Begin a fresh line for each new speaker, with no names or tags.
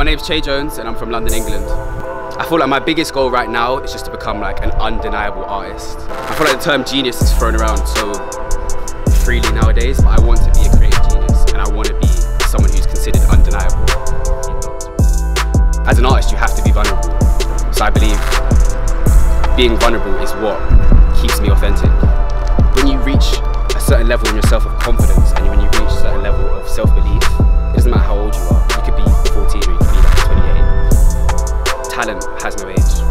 My name's Che Jones and I'm from London, England. I feel like my biggest goal right now is just to become like an undeniable artist. I feel like the term genius is thrown around so freely nowadays, but I want to be a creative genius and I want to be someone who's considered undeniable. As an artist, you have to be vulnerable. So I believe being vulnerable is what keeps me authentic. When you reach a certain level in yourself of confidence and when you reach talent has no age.